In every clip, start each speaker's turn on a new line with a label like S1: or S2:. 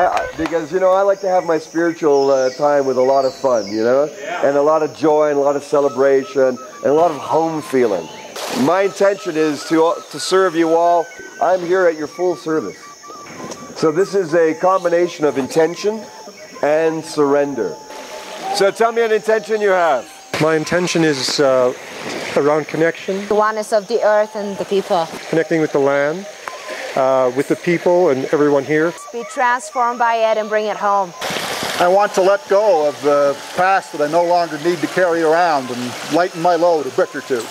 S1: I, I, because you know I like to have my spiritual uh, time with a lot of fun, you know,
S2: Yeah.
S1: and a lot of joy and a lot of celebration and a lot of home feeling. My intention is to to serve you all. I'm here at your full service. So this is a combination of intention and surrender. So tell me an intention you have.
S3: My intention is uh, around connection,
S4: The oneness of the earth and the people.
S3: connecting with the land, uh, with the people and everyone here.
S4: Be transformed by it and bring it home.
S5: I want to let go of the past that I no longer need to carry around and lighten my load a brick or two.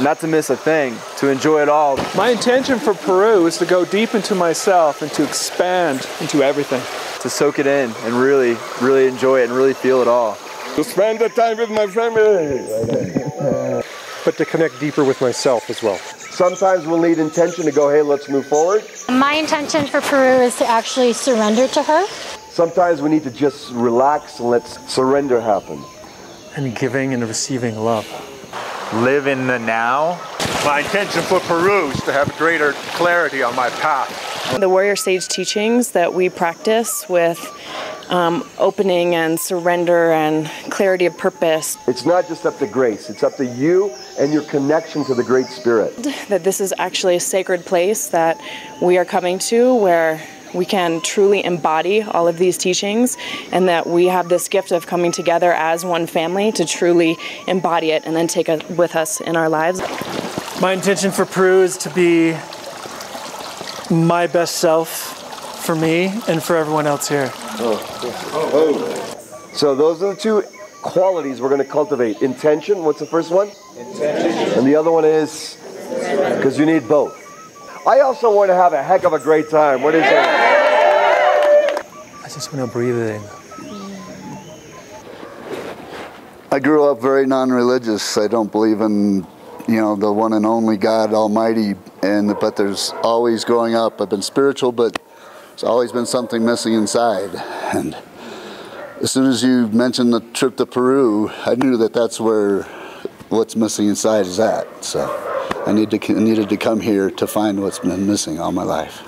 S6: not to miss a thing, to enjoy it all.
S2: My intention for Peru is to go deep into myself and to expand into everything.
S6: to soak it in and really, really enjoy it and really feel it all.
S1: To spend the time with my family.
S3: but to connect deeper with myself as well.
S1: Sometimes we'll need intention to go, hey, let's move forward.
S7: My intention for Peru is to actually surrender to her.
S1: Sometimes we need to just relax and let surrender happen.
S3: And giving and receiving love.
S8: Live in the now.
S5: My intention for Peru is to have greater clarity on my path.
S9: The Warrior Sage teachings that we practice with um, opening and surrender and clarity of purpose,
S1: It's not just up to grace, it's up to you and your connection to the Great Spirit.
S9: that this is actually a sacred place that we are coming to where we can truly embody all of these teachings and that we have this gift of coming together as one family to truly embody it and then take it with us in our lives.
S10: My intention for Peru is to be my best self for me and for everyone else here.
S1: Oh, so those are the two qualities we're going to cultivate. Intention, what's the first one? Intention. And the other one is because you need both. I also want to have a heck of a great time. What is it?
S10: I just want to breathe it in.
S5: I grew up very non-religious. I don't believe in, you know, the one and only God Almighty. And but there's always growing up. I've been spiritual, but there's always been something missing inside. And as soon as you mentioned the trip to Peru, I knew that that's where what's missing inside is at. So I need to I needed to come here to find what's been missing all my life.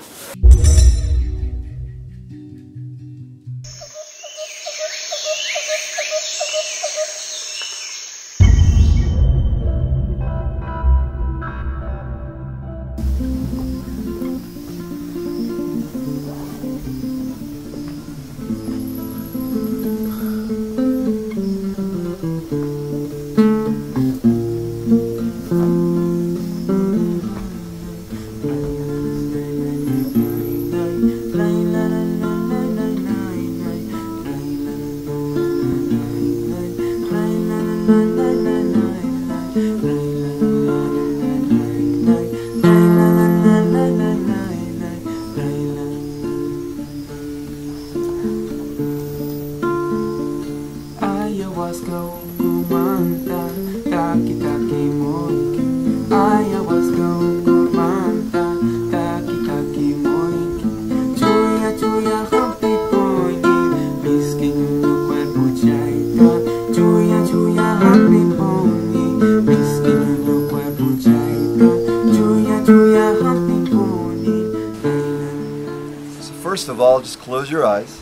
S1: So first of all, just close your eyes.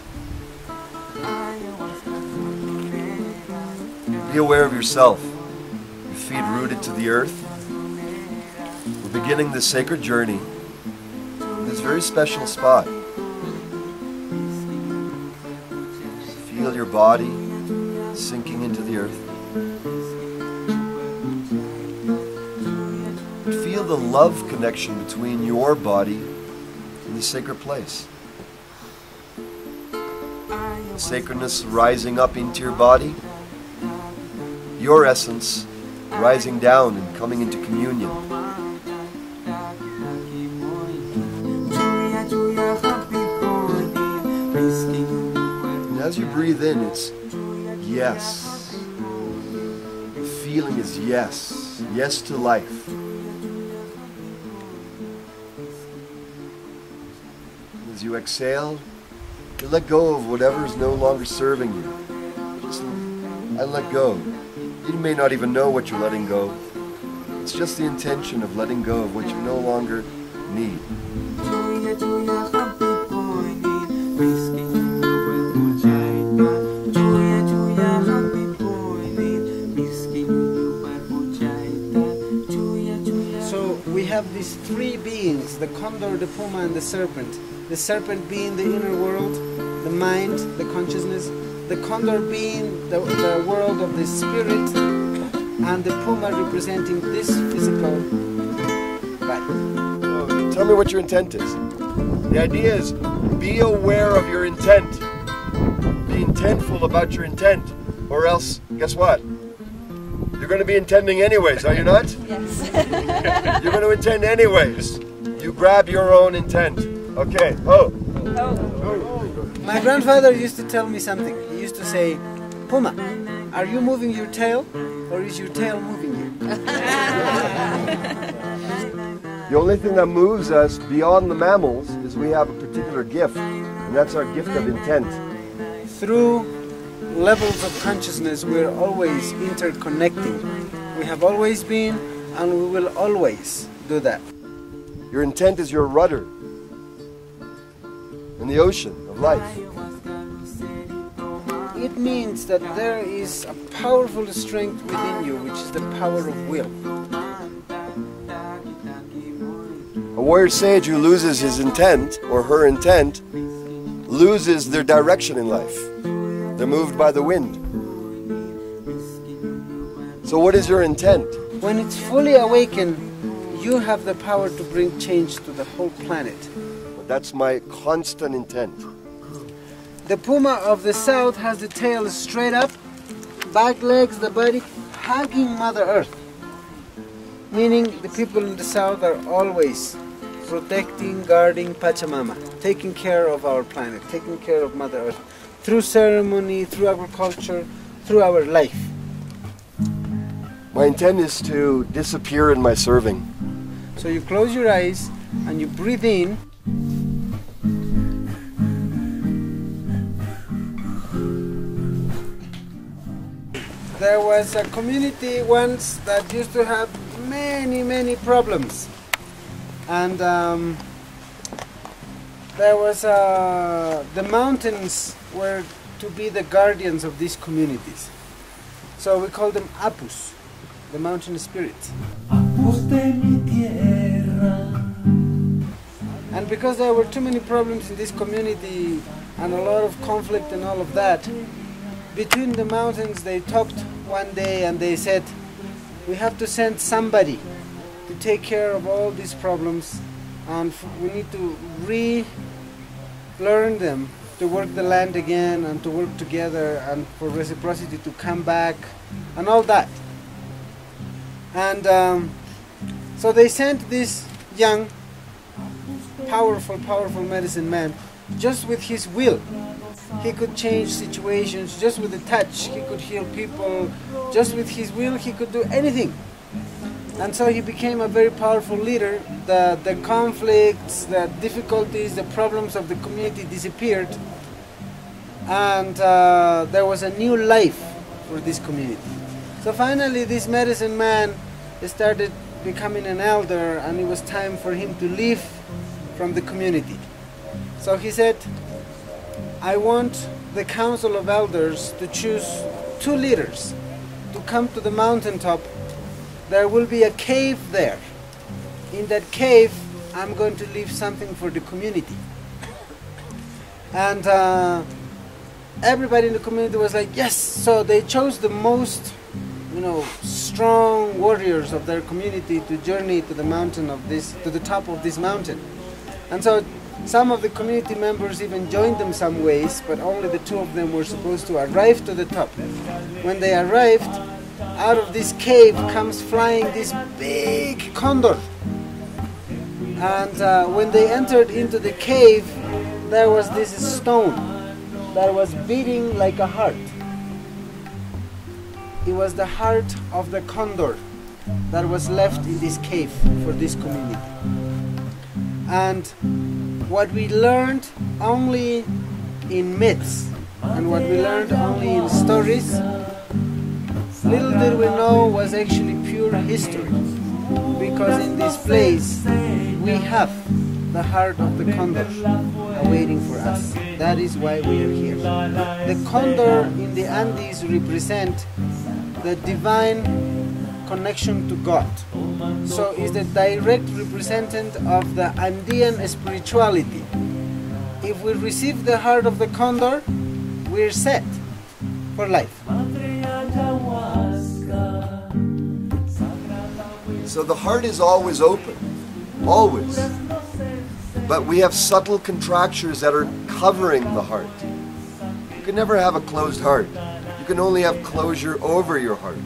S1: Be aware of yourself. Rooted to the earth. We're beginning this sacred journey in this very special spot. Feel your body sinking into the earth. Feel the love connection between your body and the sacred place. Sacredness rising up into your body your essence rising down and coming into communion. And as you breathe in, it's yes. The feeling is yes. Yes to life. As you exhale, you let go of whatever is no longer serving you. Just, I let go. You may not even know what you're letting go. It's just the intention of letting go of what you no longer need.
S11: So we have
S12: these three beings the condor, the puma, and the serpent. The serpent being the inner world, the mind, the consciousness, the condor being the, the world of the spirit, and the puma representing this physical body.
S1: Tell me what your intent is. The idea is be aware of your intent. Be intentful about your intent. Or else, guess what? You're going to be intending anyways, are you not?
S4: Yes.
S1: You're going to intend anyways. You grab your own intent. Okay. Oh.
S12: My grandfather used to tell me something. He used to say, Puma, are you moving your tail or is your tail moving you?
S1: The only thing that moves us beyond the mammals is we have a particular gift, and that's our gift of intent.
S12: Through levels of consciousness, we're always interconnecting. We have always been and we will always do that.
S1: Your intent is your rudder in the ocean of life.
S12: It means that there is a powerful strength within you, which is the power of will.
S1: A warrior sage who loses his intent or her intent loses their direction in life. They're moved by the wind. So, what is your intent?
S12: When it's fully awakened, you have the power to bring change to the whole planet.
S1: That's my constant intent.
S12: The puma of the south has the tail straight up, back legs, the body hugging Mother Earth. Meaning the people in the south are always protecting, guarding Pachamama, taking care of our planet, taking care of Mother Earth through ceremony, through agriculture, through our life.
S1: My intent is to disappear in my serving.
S12: So you close your eyes and you breathe in. There was a community once that used to have many, many problems. And um, there was uh, the mountains were to be the guardians of these communities. So we call them Apus, the mountain spirits. And because there were too many problems in this community and a lot of conflict and all of that, between the mountains they talked one day and they said, we have to send somebody to take care of all these problems and we need to relearn them to work the land again and to work together and for reciprocity to come back and all that. And um, so they sent this young, powerful, powerful medicine man just with his will. He could change situations just with a touch. He could heal people. Just with his will, he could do anything. And so he became a very powerful leader. The, the conflicts, the difficulties, the problems of the community disappeared. And uh, there was a new life for this community. So finally, this medicine man started becoming an elder, and it was time for him to leave from the community. So he said, I want the council of elders to choose two leaders to come to the mountaintop. There will be a cave there. In that cave, I'm going to leave something for the community. And uh, everybody in the community was like, yes. So they chose the most, you know, strong warriors of their community to journey to the mountain of this, to the top of this mountain. And so some of the community members even joined them some ways, but only the two of them were supposed to arrive to the top. When they arrived, out of this cave comes flying this big condor. And uh, when they entered into the cave, there was this stone that was beating like a heart. It was the heart of the condor that was left in this cave for this community. And what we learned only in myths and what we learned only in stories, little did we know was actually pure history. Because in this place we have the heart of the condor awaiting for us. That is why we are here. The condor in the Andes represent the divine connection to God. So it's the direct representative of the Andean spirituality. If we receive the heart of the condor, we're set for life.
S1: So the heart is always open, always. But we have subtle contractures that are covering the heart. You can never have a closed heart. You can only have closure over your heart.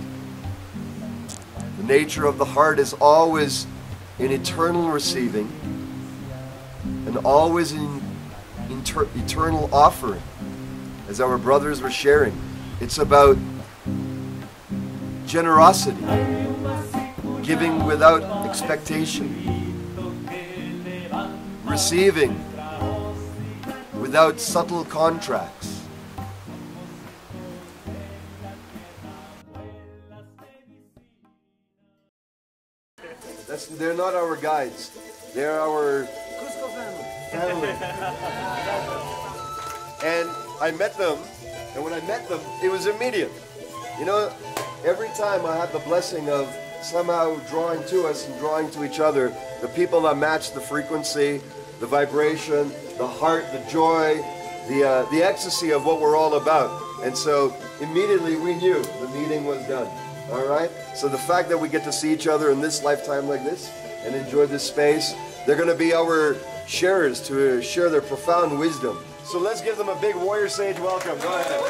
S1: The nature of the heart is always in eternal receiving and always in inter- eternal offering. As our brothers were sharing, it's about generosity, giving without expectation, receiving without subtle contracts. They're not our guides. They're our Cusco family. and I met them, and when I met them, it was immediate. You know, every time I had the blessing of somehow drawing to us and drawing to each other the people that match the frequency, the vibration, the heart, the joy, the, uh, the ecstasy of what we're all about. And so immediately we knew the meeting was done. All right? So the fact that we get to see each other in this lifetime like this and enjoy this space, they're going to be our sharers to share their profound wisdom. So let's give them a big warrior sage welcome. Go ahead.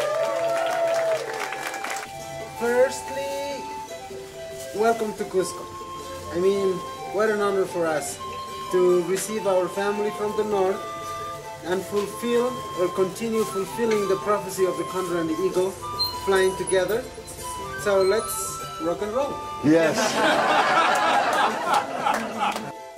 S12: Firstly, welcome to Cusco. I mean, what an honor for us to receive our family from the north and fulfill or continue fulfilling the prophecy of the condor and the eagle flying together. So let's rock and roll.
S1: Yes.